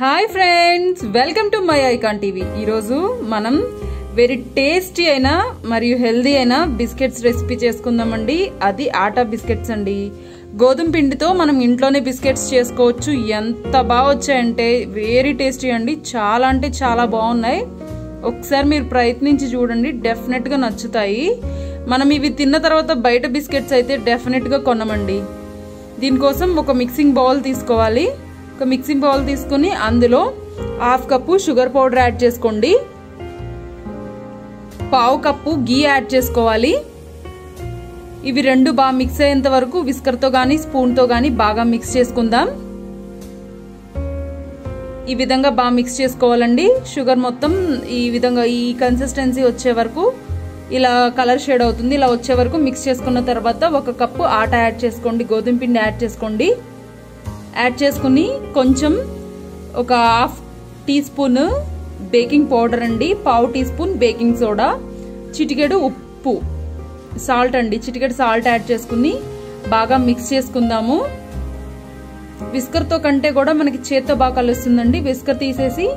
Hi friends welcome to my icon TV. ఈరోజు మనం very tasty అయిన మరియు హెల్దీ అయిన బిస్కెట్స్ రెసిపీ చేసుకుందామండి. అది ఆటా బిస్కెట్స్ అండి. గోధుమ పిండితో మనం ఇంట్లోనే బిస్కెట్స్ చేసుకోవచ్చు. ఎంత బాగా వచ్చాయంటే వెరీ టేస్టీ అండి. చాలా అంటే చాలా బాగున్నాయి. ఒకసారి మీరు ప్రయత్నించి చూడండి డెఫినెట్గా నచ్చుతాయి. మనం ఇవి తిన్న తర్వాత బయట బిస్కెట్స్ అయితే డెఫినెట్గా కొనమండి. దీనికోసం ఒక మిక్సింగ్ బౌల్ తీసుకోవాలి. ఒక మిక్సింగ్ బౌల్ తీసుకుని అందులో half cup sugar powder add చేసుకోండి. పావు కప్పు గీ యాడ్ చేసుకోవాలి. ఇవి రెండు బాగా మిక్స్ అయ్యేంత వరకు విస్కర్తో కానీ స్పూన్తో కానీ బాగా మిక్స్ చేసుకుందాం. ఈ విధంగా బాగా మిక్స్ చేసుకోవాలండి. షుగర్ మొత్తం ఈ విధంగా ఈ కన్సిస్టెన్సీ వచ్చే వరకు ఇలా కలర్ షేడ్ అవుతుంది. ఇలా వచ్చే వరకు మిక్స్ చేసుకున్న తర్వాత ఒక కప్పు ఆట యాడ్ చేసుకోండి. గోధుమ పిండి యాడ్ చేసుకోండి. యాడ్ చేసుకుని కొంచెం ఒక half teaspoon baking powder అండి. పావు టీ స్పూన్ బేకింగ్ సోడా చిటికెడు ఉప్పు సాల్ట్ అండి. చిటికెడు సాల్ట్ యాడ్ చేసుకుని బాగా మిక్స్ చేసుకుందాము. విస్కర్తో కంటే కూడా మనకి చేత్తో బాగా కలుస్తుందండి. విస్కర్ తీసేసి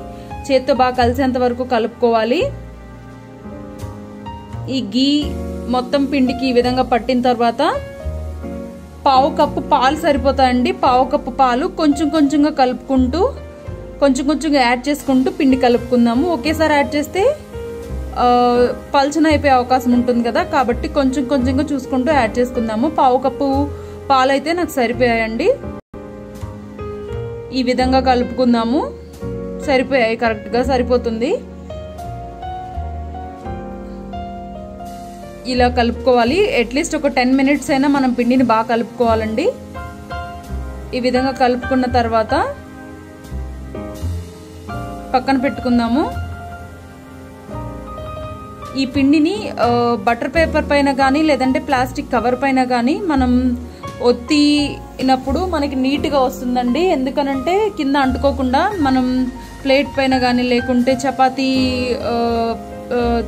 చేత్తో బాగా కలిసేంత వరకు కలుపుకోవాలి. ఈ గీ మొత్తం పిండికి ఈ విధంగా పట్టిన తర్వాత పావు కప్పు పాలు సరిపోతాయండి. పావు కప్పు పాలు కొంచెం కొంచెంగా కలుపుకుంటూ కొంచెం కొంచెంగా యాడ్ చేసుకుంటూ పిండి కలుపుకుందాము. ఒకేసారి యాడ్ చేస్తే పల్చన అయిపోయే అవకాశం ఉంటుంది కదా. కాబట్టి కొంచెం కొంచెంగా చూసుకుంటూ యాడ్ చేసుకుందాము. పావు కప్పు పాలు అయితే నాకు సరిపోయాయండి. ఈ విధంగా కలుపుకుందాము. సరిపోయాయి కరెక్ట్గా సరిపోతుంది. ఇలా కలుపుకోవాలి. అట్లీస్ట్ ఒక టెన్ మినిట్స్ అయినా మనం పిండిని బాగా కలుపుకోవాలండి. ఈ విధంగా కలుపుకున్న తర్వాత పక్కన పెట్టుకుందాము. ఈ పిండిని బటర్ పేపర్ పైన కానీ లేదంటే ప్లాస్టిక్ కవర్ పైన కానీ మనం ఒత్తినప్పుడు మనకి నీట్గా వస్తుందండి. ఎందుకనంటే కింద అంటుకోకుండా మనం ప్లేట్ పైన కానీ లేకుంటే చపాతీ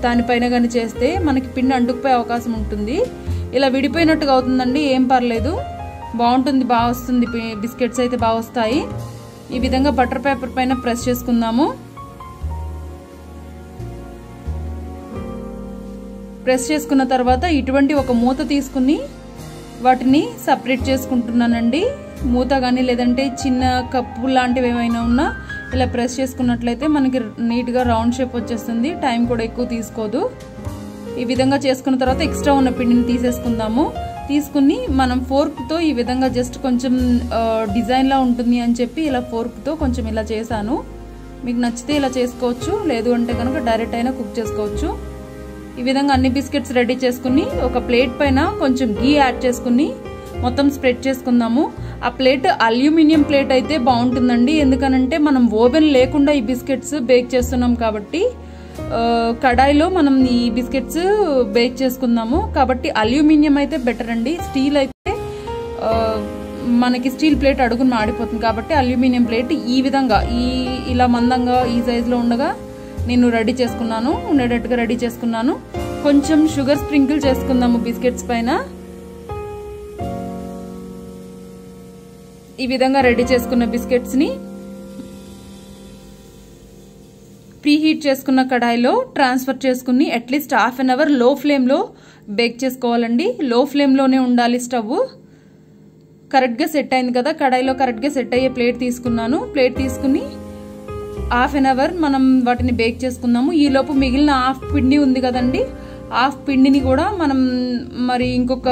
దానిపైన కానీ చేస్తే మనకి పిండి అంటుకుపోయే అవకాశం ఉంటుంది. ఇలా విడిపోయినట్టుగా అవుతుందండి ఏం పర్లేదు. బాగుంటుంది బాగా వస్తుంది. బిస్కెట్స్ అయితే బాగా వస్తాయి. ఈ విధంగా బటర్ పేపర్ పైన ప్రెస్ చేసుకుందాము. ప్రెస్ చేసుకున్న తర్వాత ఇటువంటి ఒక మూత తీసుకుని వాటిని సపరేట్ చేసుకుంటున్నానండి. మూత కానీ లేదంటే చిన్న కప్పు లాంటివి ఏమైనా ఉన్నా ఇలా ప్రెస్ చేసుకున్నట్లయితే మనకి నీట్గా రౌండ్ షేప్ వచ్చేస్తుంది. టైం కూడా ఎక్కువ తీసుకోదు. ఈ విధంగా చేసుకున్న తర్వాత ఎక్స్ట్రా ఉన్న పిండిని తీసేసుకుందాము. తీసుకుని మనం ఫోర్క్తో ఈ విధంగా జస్ట్ కొంచెం డిజైన్లా ఉంటుంది అని చెప్పి ఇలా ఫోర్క్తో కొంచెం ఇలా చేశాను. మీకు నచ్చితే ఇలా చేసుకోవచ్చు. లేదు అంటే కనుక డైరెక్ట్ అయినా కుక్ చేసుకోవచ్చు. ఈ విధంగా అన్ని బిస్కెట్స్ రెడీ చేసుకుని ఒక ప్లేట్ పైన కొంచెం గీ యాడ్ చేసుకుని మొత్తం స్ప్రెడ్ చేసుకుందాము. ఆ ప్లేట్ అల్యూమినియం ప్లేట్ అయితే బాగుంటుందండి. ఎందుకనంటే మనం ఓవెన్ లేకుండా ఈ బిస్కెట్స్ బేక్ చేస్తున్నాం కాబట్టి కడాయిలో మనం ఈ బిస్కెట్స్ బేక్ చేసుకుందాము. కాబట్టి అల్యూమినియం అయితే బెటర్ అండి. స్టీల్ అయితే మనకి స్టీల్ ప్లేట్ అడుగును మాడిపోతుంది కాబట్టి అల్యూమినియం ప్లేట్ ఈ విధంగా ఈ ఇలా మందంగా ఈ సైజులో ఉండగా నేను రెడీ చేసుకున్నాను. ఉండేటట్టుగా రెడీ చేసుకున్నాను. కొంచెం షుగర్ స్ప్రింకిల్ చేసుకుందాము బిస్కెట్స్ పైన. ఈ విధంగా రెడీ చేసుకున్న బిస్కెట్స్ని ప్రీహీట్ చేసుకున్న కడాయిలో ట్రాన్స్ఫర్ చేసుకుని అట్లీస్ట్ హాఫ్ అన్ అవర్లో ఫ్లేమ్లో బేక్ చేసుకోవాలండి. లో ఫ్లేమ్లోనే ఉండాలి స్టవ్. కరెక్ట్గా సెట్ అయింది కదా? కడాయిలో కరెక్ట్గా సెట్ అయ్యే ప్లేట్ తీసుకున్నాను. ప్లేట్ తీసుకుని హాఫ్ అన్ అవర్ మనం వాటిని బేక్ చేసుకుందాము. ఈలోపు మిగిలిన హాఫ్ పిండి ఉంది కదండి? హాఫ్ పిండిని కూడా మనం మరి ఇంకొక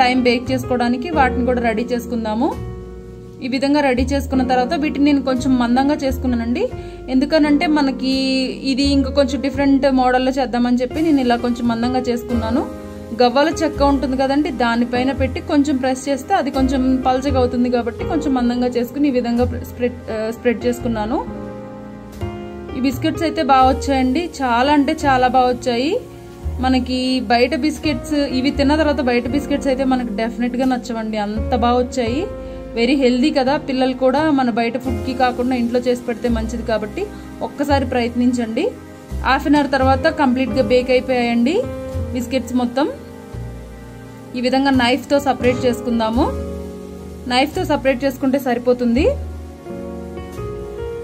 టైం బేక్ చేసుకోవడానికి వాటిని కూడా రెడీ చేసుకుందాము. ఈ విధంగా రెడీ చేసుకున్న తర్వాత వీటిని నేను కొంచెం మందంగా చేసుకున్నానండి. ఎందుకనంటే మనకి ఇది ఇంకా కొంచెం డిఫరెంట్ మోడల్లో చేద్దామని చెప్పి నేను ఇలా కొంచెం మందంగా చేసుకున్నాను. గవ్వల చెక్క ఉంటుంది కదండి దానిపైన పెట్టి కొంచెం ప్రెస్ చేస్తే అది కొంచెం పల్చగా అవుతుంది కాబట్టి కొంచెం మందంగా చేసుకుని ఈ విధంగా స్ప్రెడ్ స్ప్రెడ్ చేసుకున్నాను. ఈ బిస్కెట్స్ అయితే బాగా వచ్చాయండి. చాలా అంటే చాలా బాగా వచ్చాయి. మనకి బయట బిస్కెట్స్ ఇవి తిన్న తర్వాత బయట బిస్కెట్స్ అయితే మనకు డెఫినెట్గా నచ్చవండి. అంత బాగా వచ్చాయి. వెరీ హెల్దీ కదా. పిల్లలు కూడా మన బయట ఫుడ్కి కాకుండా ఇంట్లో చేసి పెడితే మంచిది కాబట్టి ఒక్కసారి ప్రయత్నించండి. హాఫ్ అన్ అవర్ తర్వాత కంప్లీట్గా బేక్ అయిపోయాయండి. బిస్కెట్స్ మొత్తం. ఈ విధంగా నైఫ్తో సపరేట్ చేసుకుందాము. నైఫ్తో సపరేట్ చేసుకుంటే సరిపోతుంది.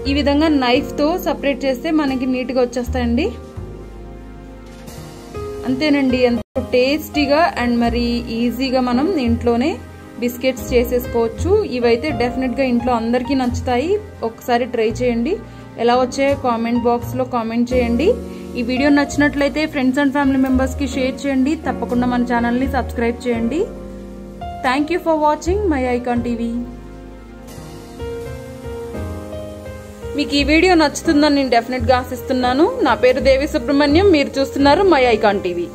ఈ విధంగా నైఫ్తో సపరేట్ చేస్తే మనకి నీట్గా వచ్చేస్తాయండి. అంతేనండి. ఎంతో టేస్టీగా అండ్ మరి ఈజీగా మనం ఇంట్లోనే బిస్కెట్స్ చేసేసుకోవచ్చు. ఇవైతే డెఫినెట్గా ఇంట్లో అందరికీ నచ్చుతాయి. ఒకసారి ట్రై చేయండి. ఎలా వచ్చాయో కామెంట్ బాక్స్లో కామెంట్ చేయండి. ఈ వీడియో నచ్చినట్లయితే ఫ్రెండ్స్ అండ్ ఫ్యామిలీ మెంబర్స్కి షేర్ చేయండి. తప్పకుండా మన ఛానల్ని సబ్స్క్రైబ్ చేయండి. Thank you for watching my icon TV. మీకు ఈ వీడియో నచ్చుతుందని నేను డెఫినెట్గా ఆశిస్తున్నాను. నా పేరు దేవి సుబ్రహ్మణ్యం. మీరు చూస్తున్నారు మై ఐకాన్ టీవీ.